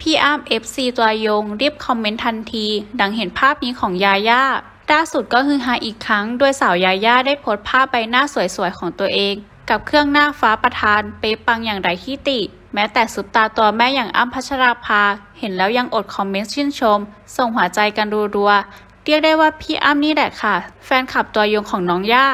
พี่อ้ำ FC ตัวยงรีบคอมเมนต์ทันที ดังเห็นภาพนี้ของยาย่าล่าสุดก็ฮือฮาอีกครั้ง ด้วยสาวยาย่าได้โพสต์ภาพใบหน้าสวยๆของตัวเอง กับเครื่องหน้าฟ้าประทานเป๊ะปังอย่างไรที่ติ แม้แต่ซุปตาตัวแม่อย่างอ้ำพัชราภา เห็นแล้วยังอดคอมเมนต์ชื่นชม ส่งหัวใจกันรัวๆเรียกได้ว่าพี่อ้ำนี่แหละค่ะ แฟนคลับตัวยงของน้องย่า